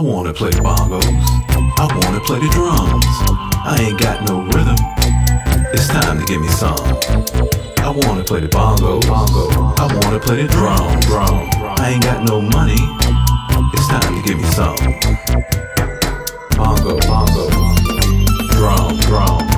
I wanna play the bongos. I wanna play the drums. I ain't got no rhythm. It's time to give me some. I wanna play the bongos. Bongo. I wanna play the drum. Drum. I ain't got no money. It's time to give me some. Bongo. Bongo. Drum. Drum.